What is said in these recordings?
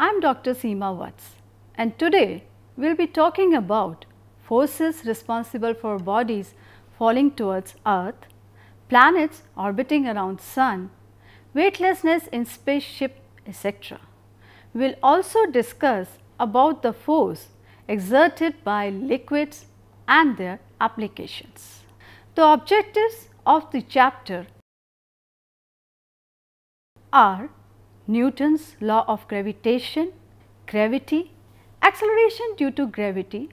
I am Dr. Seema Watts and today we will be talking about forces responsible for bodies falling towards earth, planets orbiting around sun, weightlessness in spaceship etc. We will also discuss about the force exerted by liquids and their applications. The objectives of the chapter are Newton's law of gravitation, gravity, acceleration due to gravity,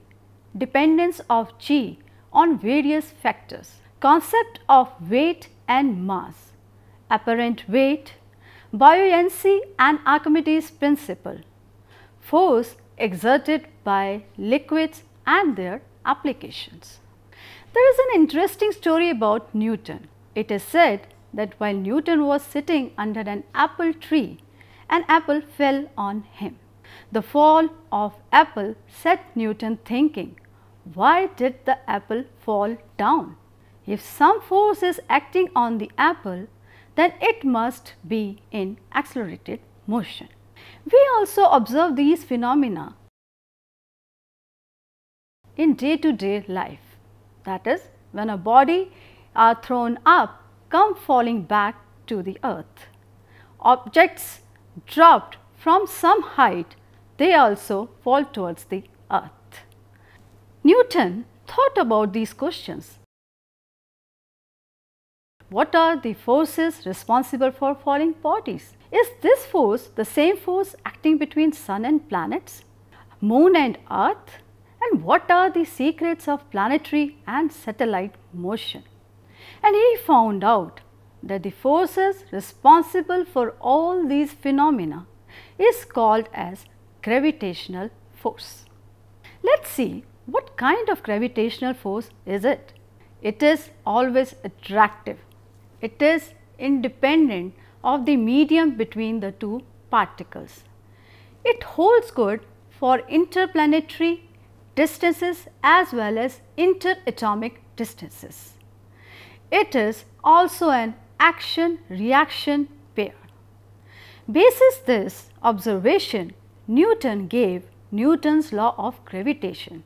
dependence of g on various factors, concept of weight and mass, apparent weight, buoyancy and Archimedes principle, force exerted by liquids and their applications. There is an interesting story about Newton. It is said that while Newton was sitting under an apple tree, an apple fell on him. The fall of apple set Newton thinking, why did the apple fall down? If some force is acting on the apple, then it must be in accelerated motion. We also observe these phenomena in day to day life. That is, when a body are thrown up, come falling back to the earth. Objects dropped from some height, they also fall towards the earth. Newton thought about these questions. What are the forces responsible for falling bodies? Is this force the same force acting between sun and planets, moon and earth? And what are the secrets of planetary and satellite motion? And he found out that the forces responsible for all these phenomena is called as gravitational force. Let us see what kind of gravitational force is it. It is always attractive. It is independent of the medium between the two particles. It holds good for interplanetary distances as well as interatomic distances. It is also an action reaction pair. Basis this observation, Newton gave Newton's law of gravitation.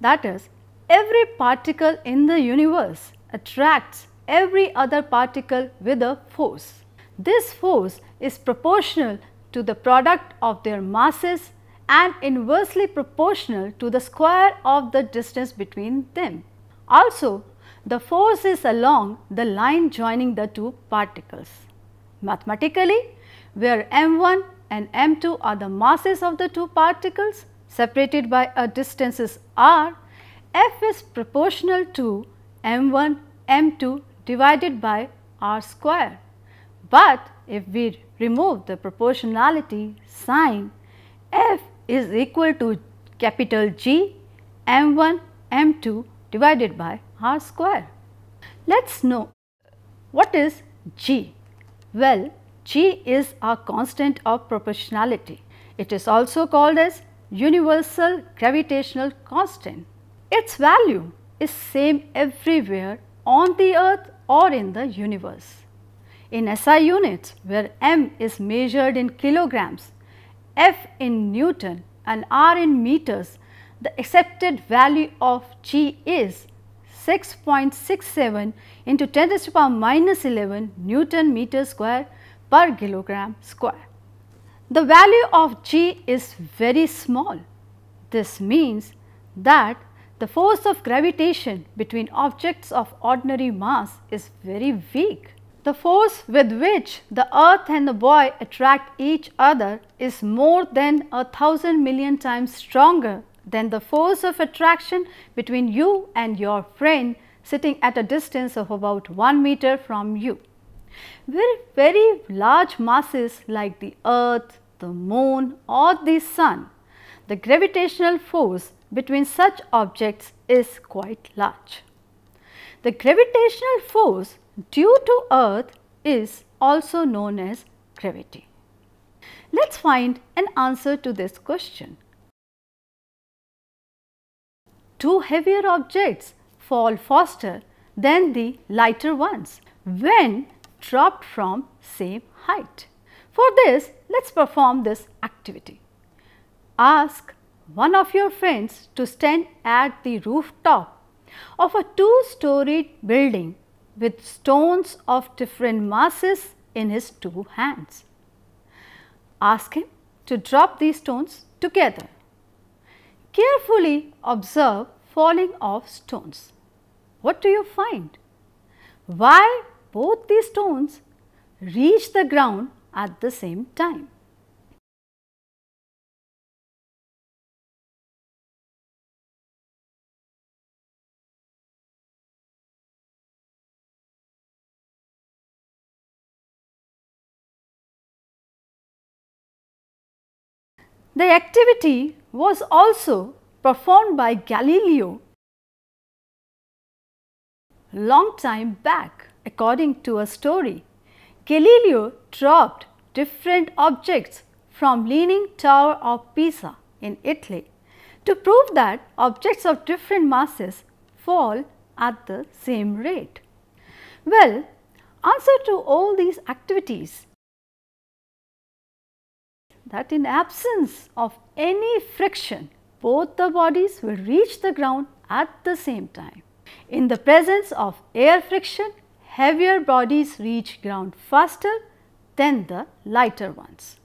That is, every particle in the universe attracts every other particle with a force. This force is proportional to the product of their masses and inversely proportional to the square of the distance between them. Also, the force is along the line joining the two particles. Mathematically, where m1 and m2 are the masses of the two particles separated by a distances r, F is proportional to m1 m2 divided by r square. But if we remove the proportionality sign, F is equal to capital G m1 m2 divided by r square. Let us know what is G? Well, G is a constant of proportionality. It is also called as universal gravitational constant. Its value is same everywhere on the earth or in the universe. In SI units where m is measured in kilograms, F in Newton and R in meters, the accepted value of G is 6.67 into 10 to the power minus 11 Newton meter square per kilogram square. The value of G is very small. This means that the force of gravitation between objects of ordinary mass is very weak. The force with which the earth and the boy attract each other is more than a thousand million times stronger than the force of attraction between you and your friend sitting at a distance of about 1 meter from you. Very, very large masses like the earth, the moon or the sun, the gravitational force between such objects is quite large. The gravitational force due to earth is also known as gravity. Let us find an answer to this question. Two heavier objects fall faster than the lighter ones when dropped from same height. For this, let us perform this activity. Ask one of your friends to stand at the rooftop of a two-storied building with stones of different masses in his two hands. Ask him to drop these stones together. Carefully observe falling of stones. What do you find? Why both these stones reach the ground at the same time? The activity was also performed by Galileo long time back. According to a story, Galileo dropped different objects from Leaning Tower of Pisa in Italy to prove that objects of different masses fall at the same rate. Well, answer to all these activities that in absence of any friction, both the bodies will reach the ground at the same time. In the presence of air friction, heavier bodies reach ground faster than the lighter ones.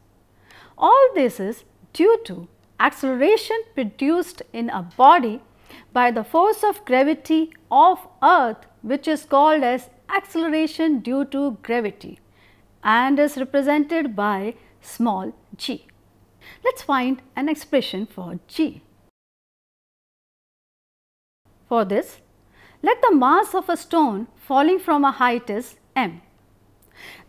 All this is due to acceleration produced in a body by the force of gravity of earth which is called as acceleration due to gravity and is represented by small g. Let us find an expression for g. For this, let the mass of a stone falling from a height is m.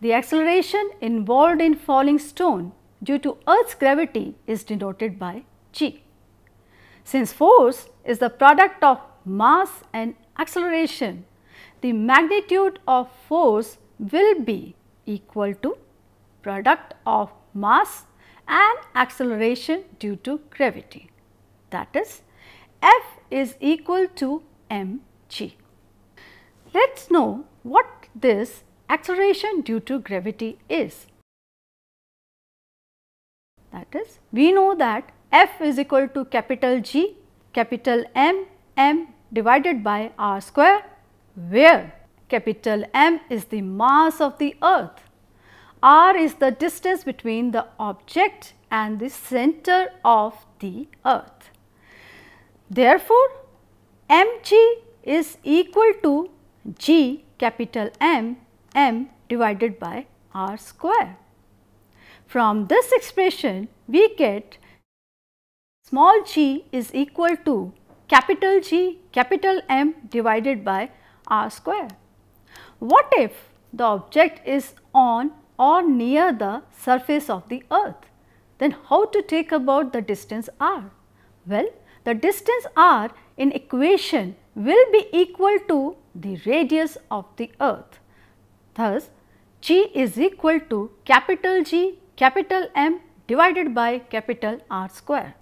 The acceleration involved in falling stone due to earth's gravity is denoted by g. Since force is the product of mass and acceleration, the magnitude of force will be equal to product of mass and acceleration due to gravity. That is F is equal to mg. Let us know what this acceleration due to gravity is. That is we know that F is equal to capital G capital M M divided by R square where capital M is the mass of the earth r is the distance between the object and the center of the earth. Therefore, mg is equal to g capital M m divided by r square. From this expression, we get small g is equal to capital G capital M divided by r square. What if the object is on or near the surface of the earth. Then how to take about the distance r? Well, the distance r in equation will be equal to the radius of the earth. Thus, g is equal to capital G capital M divided by capital R square.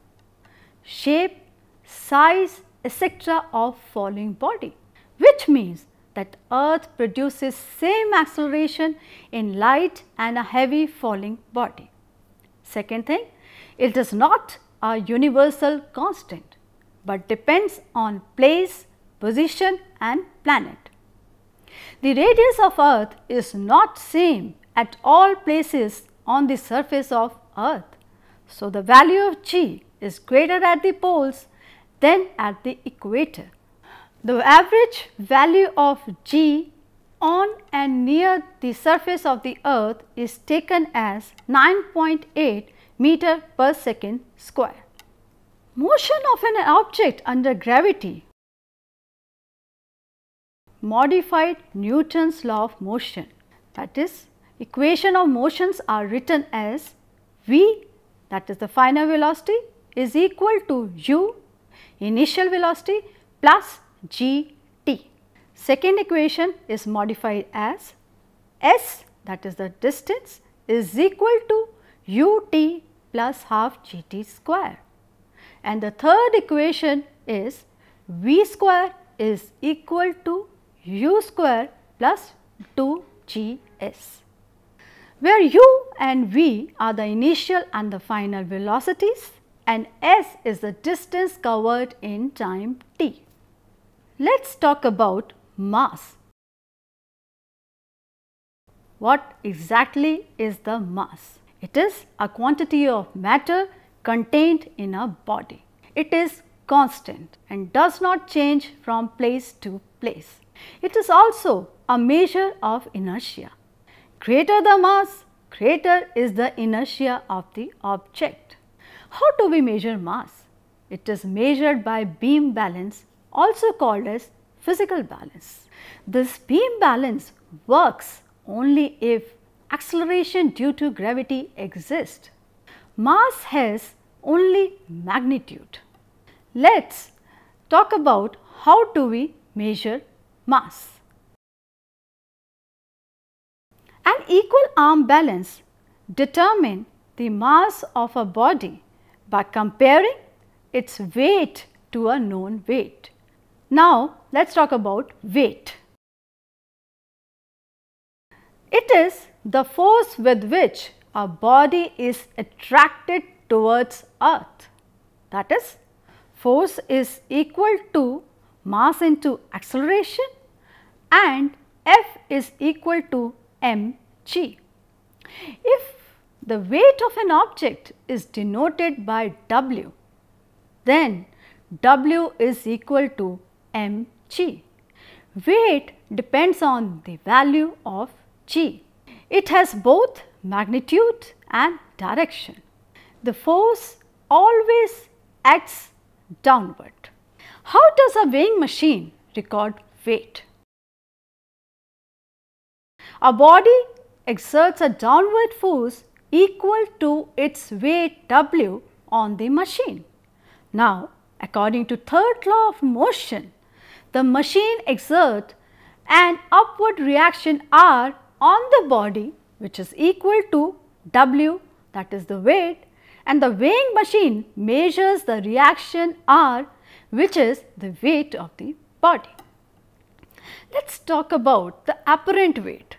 Shape, size etc. of falling body which means that earth produces same acceleration in light and a heavy falling body. Second thing, it is not a universal constant, but depends on place, position and planet. The radius of earth is not same at all places on the surface of earth. So, the value of g is greater at the poles than at the equator. The average value of g on and near the surface of the earth is taken as 9.8 meter per second square. Motion of an object under gravity modified Newton's law of motion that is equation of motions are written as v that is the final velocity is equal to u initial velocity plus g t. Second equation is modified as s that is the distance is equal to u t plus half g t square. And the third equation is v square is equal to u square plus 2 g s. where u and v are the initial and the final velocities and s is the distance covered in time t. Let us talk about mass. What exactly is the mass? It is a quantity of matter contained in a body. It is constant and does not change from place to place. It is also a measure of inertia. Greater the mass, greater is the inertia of the object. How do we measure mass? It is measured by beam balance also called as physical balance. This beam balance works only if acceleration due to gravity exists. Mass has only magnitude. Let us talk about how do we measure mass. An equal arm balance determine the mass of a body by comparing its weight to a known weight. Now, let us talk about weight. It is the force with which a body is attracted towards earth. That is, force is equal to mass into acceleration and F is equal to mg. If the weight of an object is denoted by W, then W is equal to mg. Weight depends on the value of g. It has both magnitude and direction. The force always acts downward. How does a weighing machine record weight? A body exerts a downward force equal to its weight W on the machine. Now, according to third law of motion, the machine exerts an upward reaction R on the body which is equal to W that is the weight and the weighing machine measures the reaction R which is the weight of the body. Let us talk about the apparent weight.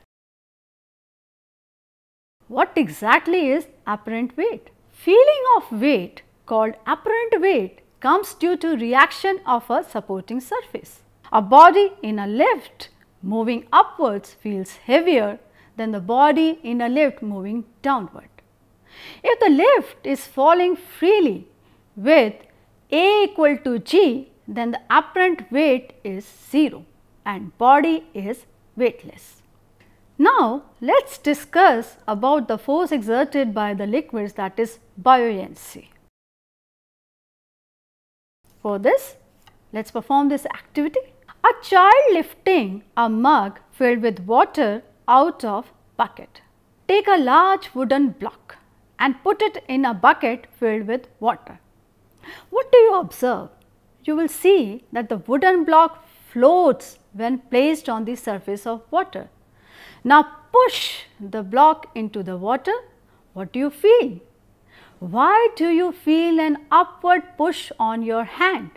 What exactly is apparent weight? Feeling of weight called apparent weight comes due to reaction of a supporting surface. A body in a lift moving upwards feels heavier than the body in a lift moving downward. If the lift is falling freely with A equal to g, then the apparent weight is 0 and body is weightless. Now, let us discuss about the force exerted by the liquids that is buoyancy. For this, let us perform this activity. A child lifting a mug filled with water out of bucket. Take a large wooden block and put it in a bucket filled with water. What do you observe? You will see that the wooden block floats when placed on the surface of water. Now push the block into the water. What do you feel? Why do you feel an upward push on your hand?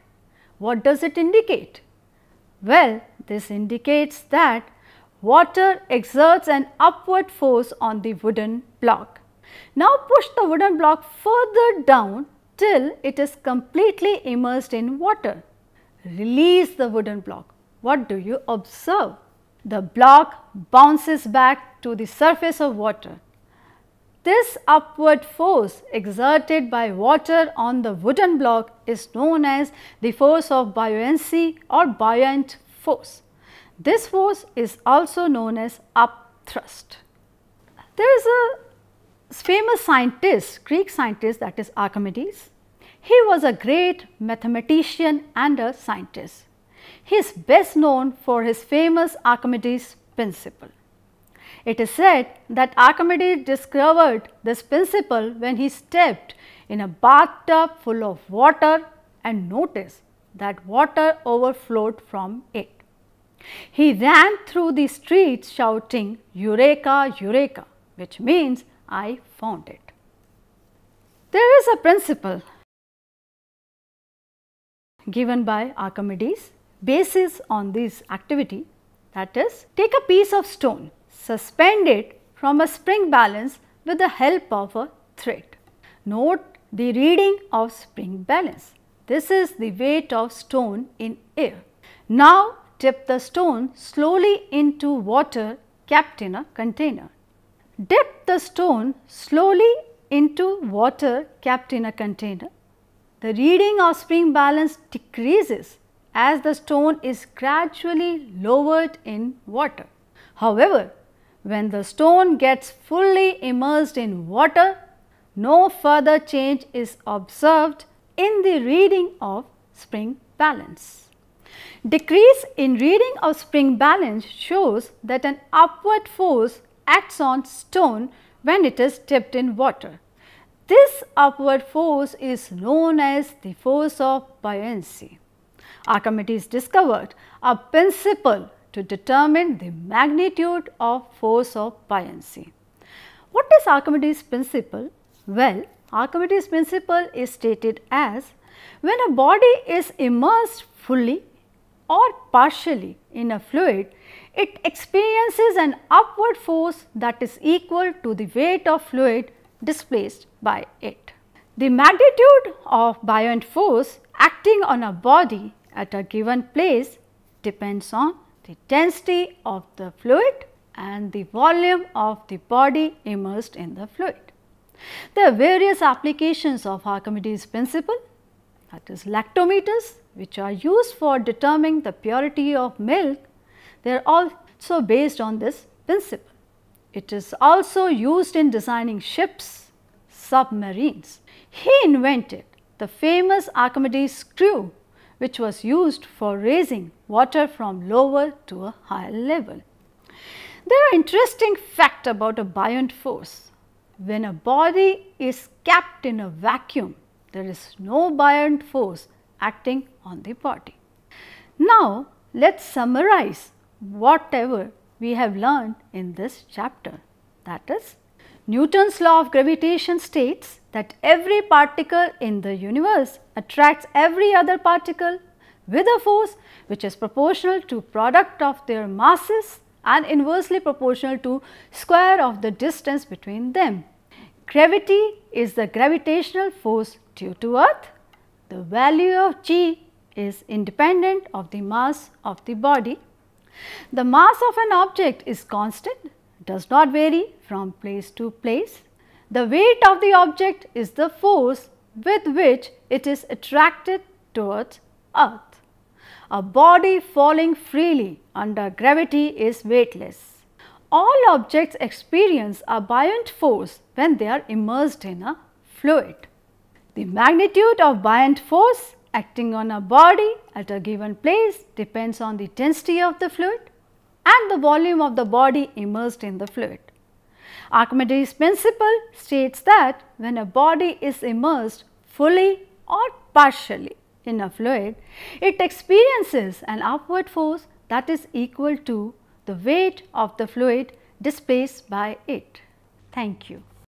What does it indicate? Well, this indicates that water exerts an upward force on the wooden block. Now push the wooden block further down till it is completely immersed in water. Release the wooden block. What do you observe? The block bounces back to the surface of water. This upward force exerted by water on the wooden block is known as the force of buoyancy or buoyant force. This force is also known as upthrust. There is a famous scientist, Greek scientist that is Archimedes. He was a great mathematician and a scientist. He is best known for his famous Archimedes principle. It is said that Archimedes discovered this principle when he stepped in a bathtub full of water and noticed that water overflowed from it. He ran through the streets shouting Eureka, Eureka, which means I found it. There is a principle given by Archimedes basis on this activity that is take a piece of stone suspend it from a spring balance with the help of a thread. Note the reading of spring balance. This is the weight of stone in air. Now dip the stone slowly into water kept in a container. Dip the stone slowly into water kept in a container. The reading of spring balance decreases as the stone is gradually lowered in water. However, when the stone gets fully immersed in water, no further change is observed in the reading of spring balance. Decrease in reading of spring balance shows that an upward force acts on stone when it is dipped in water. This upward force is known as the force of buoyancy. Archimedes discovered a principle to determine the magnitude of force of buoyancy. What is Archimedes principle? Well, Archimedes principle is stated as when a body is immersed fully or partially in a fluid, it experiences an upward force that is equal to the weight of fluid displaced by it. The magnitude of buoyant force acting on a body at a given place depends on the density of the fluid and the volume of the body immersed in the fluid. There are various applications of Archimedes principle that is lactometers which are used for determining the purity of milk. They are also based on this principle. It is also used in designing ships, submarines. He invented the famous Archimedes screw which was used for raising water from lower to a higher level. There are interesting facts about a buoyant force. When a body is kept in a vacuum, there is no buoyant force acting on the body. Now, let us summarize whatever we have learned in this chapter. That is, Newton's law of gravitation states that every particle in the universe attracts every other particle with a force which is proportional to product of their masses and inversely proportional to square of the distance between them. Gravity is the gravitational force due to earth. The value of g is independent of the mass of the body. The mass of an object is constant, does not vary from place to place. The weight of the object is the force with which it is attracted towards earth. A body falling freely under gravity is weightless. All objects experience a buoyant force when they are immersed in a fluid. The magnitude of buoyant force acting on a body at a given place depends on the density of the fluid and the volume of the body immersed in the fluid. Archimedes principle states that when a body is immersed fully or partially in a fluid, it experiences an upward force that is equal to the weight of the fluid displaced by it. Thank you.